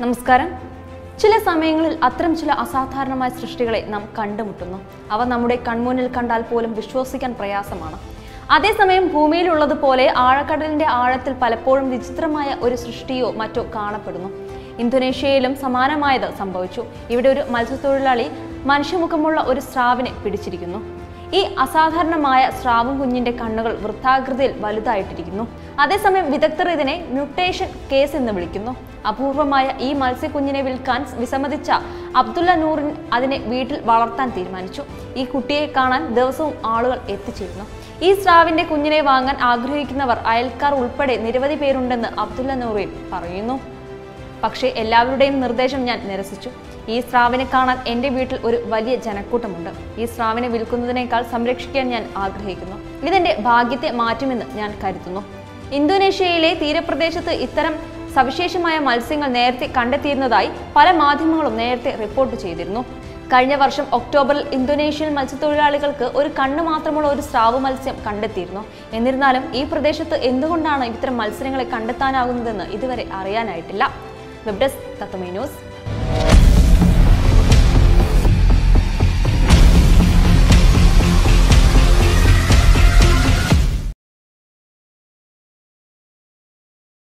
നമസ്കാരം. ചില സമയങ്ങളിൽ അത്തരം ചില അസാധാരണമായ സൃഷ്ടികളെ നാം കണ്ടുമുട്ടുന്നു. അവ നമ്മുടെ കൺമുന്നിൽ കണ്ടാൽ പോലും വിശ്വസിക്കാൻ പ്രയാസമാണ്. അതേസമയം ഭൂമിയിലുള്ളതുപോലെ ആഴക്കടലിന്റെ ആഴത്തിൽ പലപ്പോഴും വിചിത്രമായ ഒരു സൃഷ്ടിയോ മറ്റോ കാണപ്പെടുന്നു. ഇന്തോനേഷ്യയിലും സമാനമായത് സംഭവിച്ചു. ഇവിടെ ഒരു മത്സ്യത്തൊഴിലാളി മനുഷ്യമുഖമുള്ള ഒരു സ്രാവിനെ പിടിച്ചിരിക്കുന്നു. ഈ അസാധാരണമായ സ്രാവും കുഞ്ഞിന്റെ കണ്ണുകൾ വൃത്താകൃതിയിൽ വലുതായിട്ടിരിക്കുന്നു. അതേസമയം വിദഗ്ധർ ഇതിനെ മ്യൂട്ടേഷൻ കേസ് എന്ന് വിളിക്കുന്നു. അപൂർവമായ ഈ മത്സ്യക്കുഞ്ഞിനെ വിൽക്കാൻ വിസമ്മതിച്ച അബ്ദുള്ള നൂറിൻ അതിനെ വീട്ടിൽ വളർത്താൻ തീരുമാനിച്ചു. ഈ കുട്ടിയെ കാണാൻ ദിവസവും ആളുകൾ എത്തിച്ചേരുന്നു. ഈ സ്രാവിന്റെ കുഞ്ഞിനെ വാങ്ങാൻ ആഗ്രഹിക്കുന്നവർ അയൽക്കാർ ഉൾപ്പെടെ നിരവധി പേരുണ്ടെന്ന് അബ്ദുള്ള നൂറിൻ പറയുന്നു. പക്ഷേ എല്ലാവരുടെയും നിർദ്ദേശം ഞാൻ നിരസിച്ചു. ഈ സ്രാവിനെ കാണാൻ എന്റെ വീട്ടിൽ ഒരു വലിയ ജനക്കൂട്ടമുണ്ട്. ഈ സ്രാവിനെ വിൽക്കുന്നതിനേക്കാൾ സംരക്ഷിക്കാൻ ഞാൻ ആഗ്രഹിക്കുന്നു. ഇതെന്റെ ഭാഗ്യത്തെ മാറ്റുമെന്ന് ഞാൻ കരുതുന്നു. ഇന്തോനേഷ്യയിലെ തീരപ്രദേശത്ത് ഇത്തരം സവിശേഷമായ മത്സ്യങ്ങൾ നേരത്തെ കണ്ടെത്തിയിരുന്നതായി പല മാധ്യമങ്ങളും നേരത്തെ റിപ്പോർട്ട് ചെയ്തിരുന്നു. കഴിഞ്ഞ വർഷം ഒക്ടോബറിൽ ഇന്തോനേഷ്യൻ മത്സ്യത്തൊഴിലാളികൾക്ക് ഒരു കണ്ണ് മാത്രമുള്ള ഒരു സ്രാവ് മത്സ്യം കണ്ടെത്തിയിരുന്നു. എന്നിരുന്നാലും ഈ പ്രദേശത്ത് എന്തുകൊണ്ടാണ് ഇത്തരം മത്സരങ്ങളെ കണ്ടെത്താനാകുന്നതെന്ന് ഇതുവരെ അറിയാനായിട്ടില്ല. വെബ് ഡെസ്ക് തത്വമേ ന്യൂസ്.